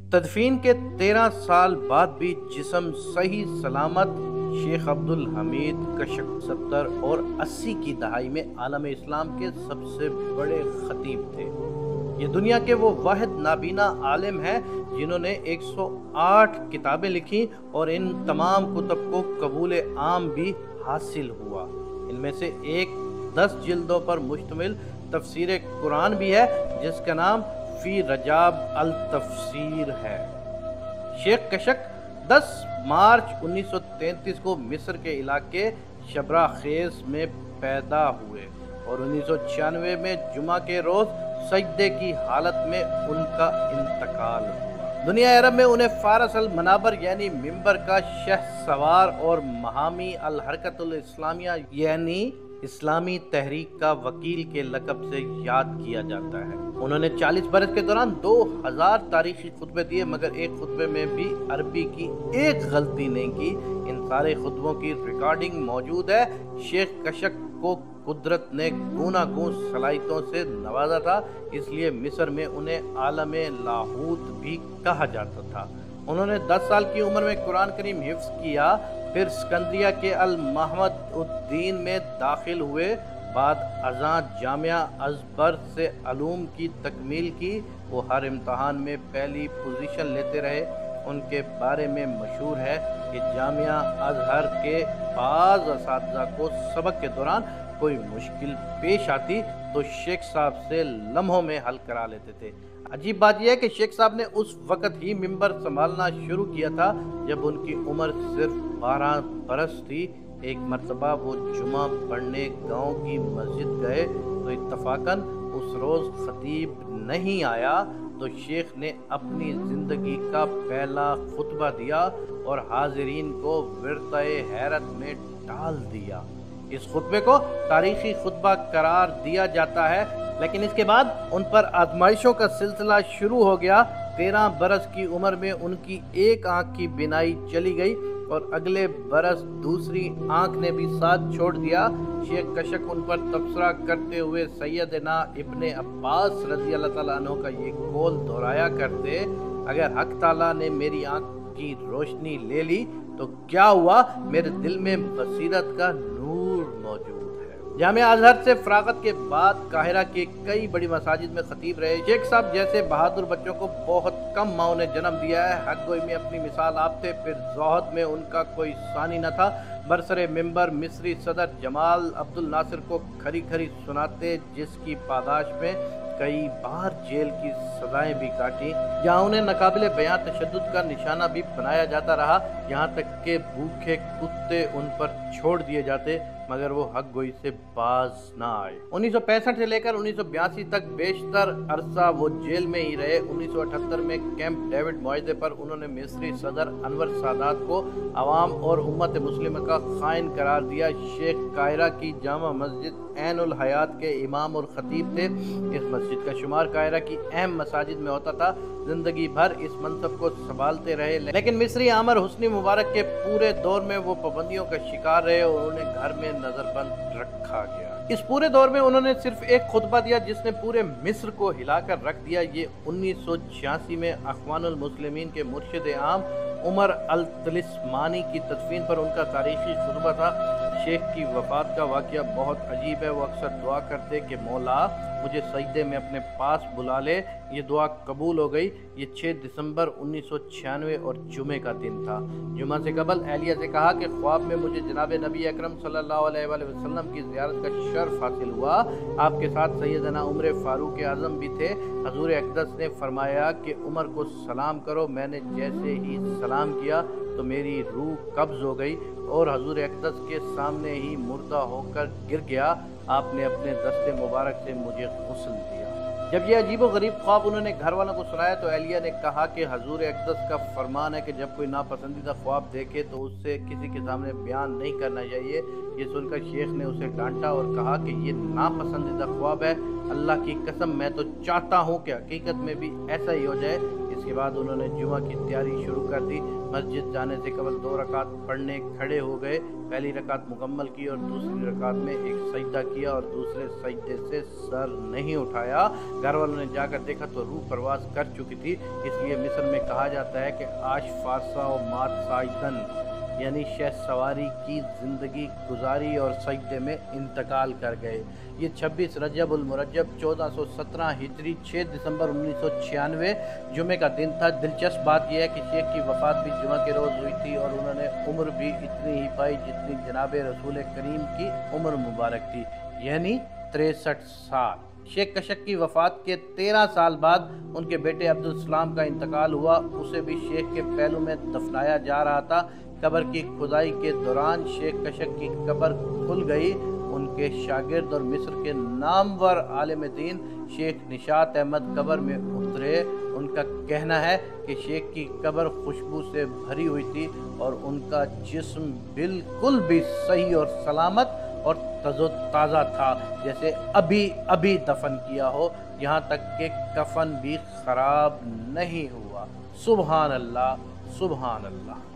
तदफीन के तेरह साल बाद भी जिसम सही सलामत शेख अब्दुल हमीद कशक सत्तर और अस्सी की दहाई में आलम इस्लाम के सबसे बड़े खतीब थे। ये दुनिया के वो वाहिद नाबीना आलिम हैं जिन्होंने 108 किताबें लिखी और इन तमाम कुतब को कबूल आम भी हासिल हुआ। इनमें से एक दस जिल्दों पर मुश्तमिल तफसीर कुरान भी है, जिसका नाम फ़ी रजाब अल तफसीर है। शेख कशक 10 मार्च 1933 को मिस्र के इलाके शबरा खेस में पैदा हुए और उन्नीस में जुमा के रोज़ सजदे की हालत में उनका इंतकाल हुआ। दुनिया अरब में उन्हें फारस अल मनाबर यानी मिंबर का शह सवार और महामी अल हरकतुल इस्लामिया यानी इस्लामी तहरीक का वकील के लकब से याद किया जाता है। उन्होंने 40 बरस के दौरान 2000 तारीखी खुतबे दिए, मगर एक खुतबे में भी अरबी की एक गलती नहीं की। इन सारे खुतबों की रिकॉर्डिंग मौजूद है। शेख कशक को कुदरत ने गुना गून सलाहितों से नवाजा था, इसलिए मिस्र में उन्हें आलम लाहूत भी कहा जाता था। उन्होंने 10 साल की उम्र में कुरान करीम हिफ्स किया फिर सिकंदरिया के अल महमद उद्दीन में दाखिल हुए, बाद अजा जामिया अजबर से अलूम की तकमील की, वो हर इम्तहान में पहली पोजीशन लेते रहे। उनके बारे में मशहूर है कि जामिया अजहर के बाज़ इस को सबक के दौरान कोई मुश्किल पेश आती तो शेख साहब से लम्हों में हल करा लेते थे। अजीब बात यह है कि शेख साहब ने उस वक़्त ही मिंबर संभालना शुरू किया था, जब उनकी उम्र सिर्फ़ बारह बरस थी। एक मरतबा वो जुमा पढ़ने गाँव की मस्जिद गए तो इतफाकन उस रोज़ खतीब नहीं आया तो शेख ने अपनी ज़िंदगी का पहला खुतबा दिया और हाजरीन को विरत हैरत में डाल दिया। इस खुतबे को तारीखी खुतबा करार दिया जाता है, लेकिन इसके बाद उन पर आजमाइशों का सिलसिला शुरू हो गया। तेरह बरस की उम्र में उनकी एक आँख की बिनाई चली गई और अगले बरस दूसरी आँख ने भी साथ छोड़ दिया। शेख कशक उन पर तबसरा करते हुए सैदना इब्ने अब्बास रज़ी अल्लाह का ये कौल दोहराया करते, अगर हक ताला ने मेरी आँख की रोशनी ले ली तो क्या हुआ? मेरे दिल में बसीरत का नूर मौजूद है। जाम अजहर से फरागत के बाद काहिरा के कई बड़ी मसाजिद में खतीब रहे। शेख साहब जैसे बहादुर बच्चों को बहुत कम माओ ने जन्म दिया है। हक गोई में अपनी मिसाल आप थे फिर जोहद में उनका कोई सानी न था। बरसरे मेंबर मिस्री सदर जमाल अब्दुल नासिर को खरी खरी सुनाते, जिसकी पादाश में कई बार जेल की सजाएँ भी काटी। जहाँ उन्हें नाकबिल बयान तशद का निशाना भी बनाया जाता रहा। यहाँ तक के भूखे कुत्ते उन पर छोड़ दिए जाते, मगर वो हक गोई से बाज ना आए। उन्नीस से लेकर उन्नीस तक बेशतर अरसा वो जेल में ही रहे। 1978 में कैंप डेविड मुआदे पर उन्होंने मिस्री सदर अनवर सादात को अवाम और उम्मत मुस्लिम का खाइन करार दिया। शेख कायरा की जामा मस्जिद एन हयात के इमाम और ख़तीब थे। इस मस्जिद का शुमार कायरा की अहम मसाजिद में होता था। ज़िंदगी भर इस मनसब को संभालते रहे। लेकिन मिस्री आमर हुसनी मुबारक के पूरे दौर में वो पाबंदियों का शिकार रहे और उन्हें घर में नजरबंद रखा गया। इस पूरे दौर में उन्होंने सिर्फ़ एक खुतबा दिया, जिसने पूरे मिस्र को हिलाकर रख दिया। ये उन्नीस में अखवान मुस्लिमीन के मुर्शद आम उमर अल तलिस्मानी की तदफीन पर उनका तारीखी खुतबा था। शेख की वफात का वाक्य बहुत अजीब है। वो अक्सर दुआ करते कि मौला मुझे सजदे में अपने पास बुला ले। ये दुआ कबूल हो गई। ये 6 दिसंबर उन्नीस सौ छियानवे और जुमे का दिन था। जुमा से कबल एहलिया से कहा कि ख्वाब में मुझे जनाब नबी अकरम वसल्लम की ज़ियारत का शर्फ हासिल हुआ। आपके साथ सैदना उम्र फ़ारूक आज़म भी थे। हजूर अकदस ने फरमाया कि उमर को सलाम करो। मैंने जैसे ही सलाम किया तो मेरी रूह कब्ज़ हो गई। और हजूर अकदस के सामने ही मुर्दा होकर गिर गया। आपने अपने दस्ते मुबारक से मुझे गसल दिया। जब यह अजीब गरीब ख्वाब उन्होंने घर वालों को सुनाया तो एलिया ने कहा कि हजूर अकदस का फरमान है कि जब कोई नापसंदीदा ख्वाब देखे तो उससे किसी के सामने बयान नहीं करना चाहिए। ये सुनकर शेख ने उसे डांटा और कहा कि ये नापसंदीदा ख्वाब है। अल्लाह की कसम, मैं तो चाहता हूँ कि हकीकत में भी ऐसा ही हो जाए। इसके बाद उन्होंने जुमा की तैयारी शुरू कर दी। मस्जिद जाने से कबल दो रकात पढ़ने खड़े हो गए। पहली रकात मुकम्मल की और दूसरी रकात में एक सजदा किया और दूसरे सजदे से सर नहीं उठाया। घर वालों ने जाकर देखा तो रूह प्रवास कर चुकी थी। इसलिए मिस्र में कहा जाता है कि आश फारसा और मात साइदन यानी शह सवारी की ज़िंदगी गुजारी और सजदे में इंतकाल कर गए। ये 26 रजबुलमरजब 1417 हिजरी 6 दिसंबर उन्नीस सौ छियानवे, जुमे का दिन था। दिलचस्प बात यह है कि शेख की वफात भी जुमा के रोज़ हुई थी और उन्होंने उम्र भी इतनी ही पाई जितनी जनाब रसूल करीम की उम्र मुबारक थी, यानी तिरसठ साल। शेख कशक की वफात के तेरह साल बाद उनके बेटे अब्दुल सलाम का इंतकाल हुआ। उसे भी शेख के पहलू में दफनाया जा रहा था। कबर की खुदाई के दौरान शेख कशक की कबर खुल गई। उनके शागिर्द और मिस्र के नामवर आलम दीन शेख निशात अहमद कबर में उतरे। उनका कहना है कि शेख की कबर खुशबू से भरी हुई थी और उनका जिस्म बिल्कुल भी सही और सलामत और तजो ताज़ा था, जैसे अभी अभी दफन किया हो। यहाँ तक कि कफन भी ख़राब नहीं हुआ। सुबहान अल्लाह सुबहान अल्लाह।